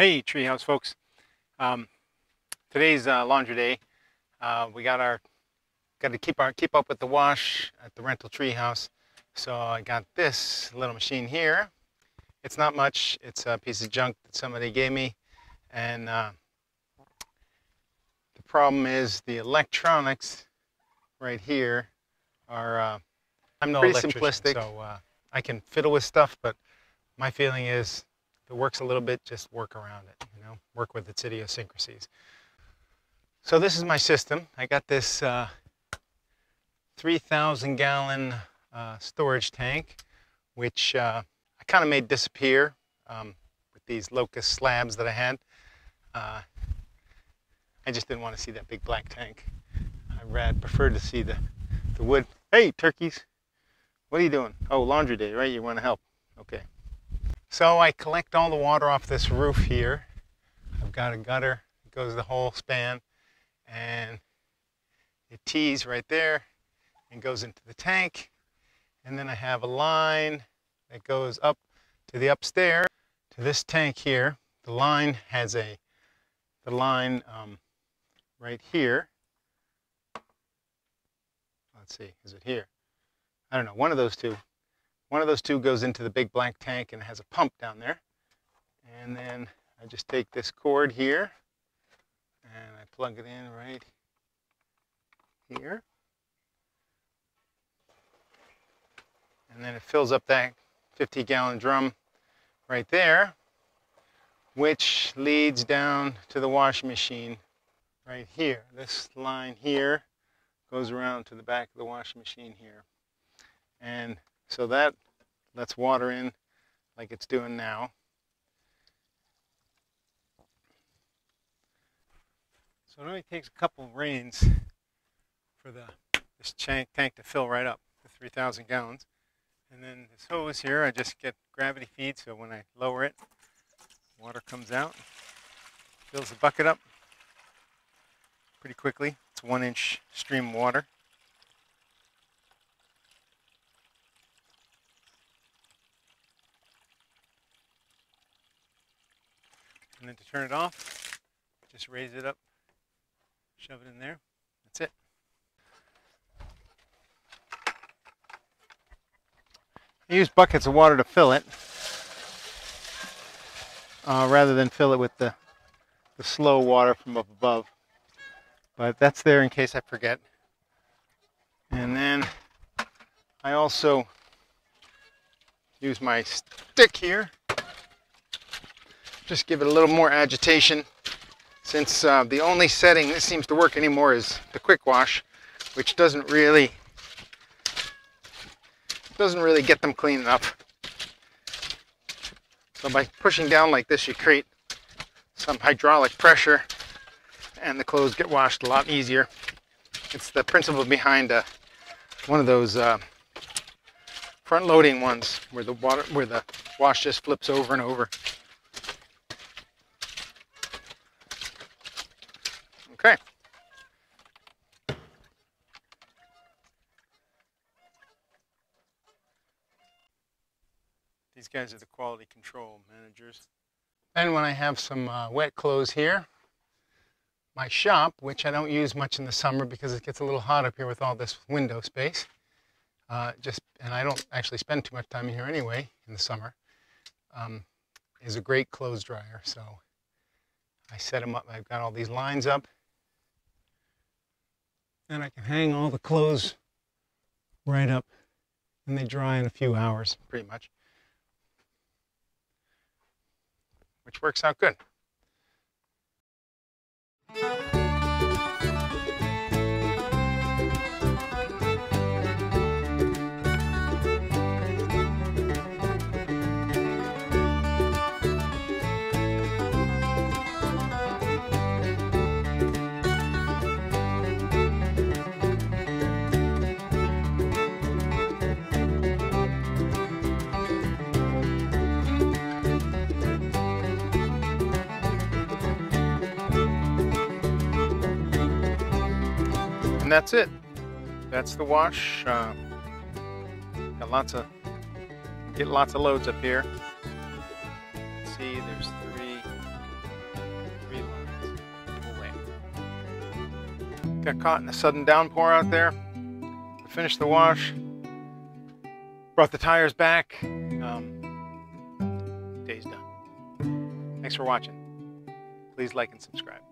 Hey, Treehouse folks. Um, today's uh, laundry day. Uh, we got our got to keep our keep up with the wash at the rental treehouse. So I got this little machine here. It's not much. It's a piece of junk that somebody gave me, and uh, the problem is the electronics right here are. Uh, I'm no pretty simplistic, so uh, I can fiddle with stuff, but my feeling is it works a little bit, just work around it, you know, work with its idiosyncrasies. So this is my system. I got this uh, 3,000 gallon uh, storage tank, which uh, I kind of made disappear um, with these locust slabs that I had. Uh, I just didn't want to see that big black tank. I would preferred to see the, the wood. Hey, turkeys. What are you doing? Oh, laundry day, right? You want to help. Okay. So I collect all the water off this roof here. I've got a gutter that goes the whole span and it tees right there and goes into the tank. And then I have a line that goes up to the upstairs to this tank here. The line has a, the line um, right here. Let's see, is it here? I don't know, one of those two one of those two goes into the big blank tank and has a pump down there. And then I just take this cord here and I plug it in right here. And then it fills up that 50 gallon drum right there, which leads down to the washing machine right here. This line here goes around to the back of the washing machine here. And so that lets water in like it's doing now. So it only takes a couple of rains for the this tank, to fill right up to 3,000 gallons. And then this hose here, I just get gravity feed, so when I lower it, water comes out, fills the bucket up pretty quickly. It's one inch stream water. Then to turn it off, just raise it up, shove it in there. That's it. I use buckets of water to fill it, uh, rather than fill it with the, the slow water from up above. But that's there in case I forget. And then I also use my stick here just give it a little more agitation. Since uh, the only setting that seems to work anymore is the quick wash which doesn't really doesn't really get them clean enough so by pushing down like this you create some hydraulic pressure and the clothes get washed a lot easier. It's the principle behind uh, one of those uh, front loading ones where the water where the wash just flips over and over Okay. These guys are the quality control managers. And when I have some uh, wet clothes here, my shop, which I don't use much in the summer because it gets a little hot up here with all this window space. Uh, just and I don't actually spend too much time in here anyway in the summer. Um, is a great clothes dryer. So I set them up. I've got all these lines up and I can hang all the clothes right up and they dry in a few hours pretty much. Which works out good and that's it. That's the wash. Um, got lots of, get lots of loads up here. See, there's three, three lines. Away. Got caught in a sudden downpour out there. Finished the wash. Brought the tires back. Um, day's done. Thanks for watching. Please like and subscribe.